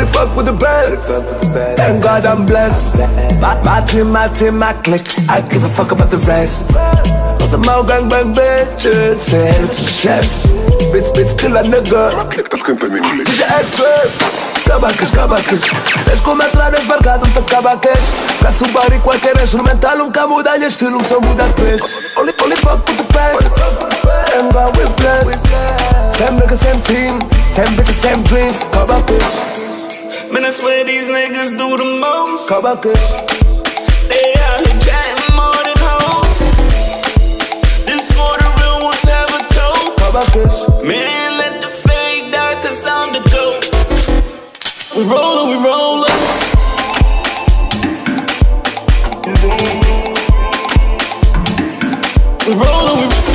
only fuck with the best. Thank God I'm blessed. My, my team, my team, my clique. I give a fuck about the rest. Cause I'm all gang bang bitches. Say hello to the chef. Bitch, bitch, kill a nigga. DJ Express. Cabaques, cabaques Vês como entrar esbarcado um cabaques Caço um bar e qualquer instrumental Nunca muda e estilo, só muda de preço Only, only fuck with the best And God will bless Same nigga, same team Same bitches, same dreams Cabaques Man, I swear these niggas do the most. Kabakers. They out here chatting more than hoes. This for the real ones have a toe. Kabakers. Man, let the fake die, cause I'm the GOAT. We rollin', we rollin'. We rollin', we rollin'.